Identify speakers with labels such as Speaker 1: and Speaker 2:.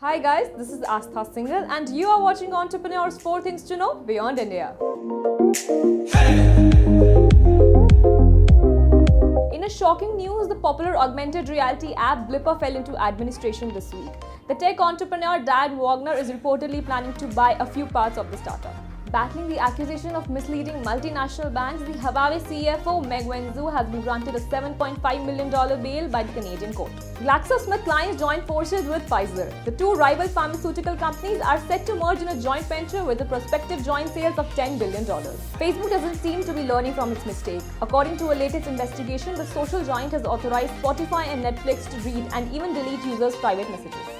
Speaker 1: Hi guys, this is Aastha Singal and you are watching Entrepreneurs 4 Things to Know Beyond India. In a shocking news, the popular augmented reality app Blippar fell into administration this week. The tech entrepreneur Dan Wagner is reportedly planning to buy a few parts of the startup. Battling the accusation of misleading multinational banks, the Huawei CFO Meng Wanzhou has been granted a $7.5 million bail by the Canadian court. GlaxoSmithKline joined forces with Pfizer. The two rival pharmaceutical companies are set to merge in a joint venture with a prospective joint sales of $10 billion. Facebook doesn't seem to be learning from its mistake. According to a latest investigation, the social giant has authorized Spotify and Netflix to read and even delete users' private messages.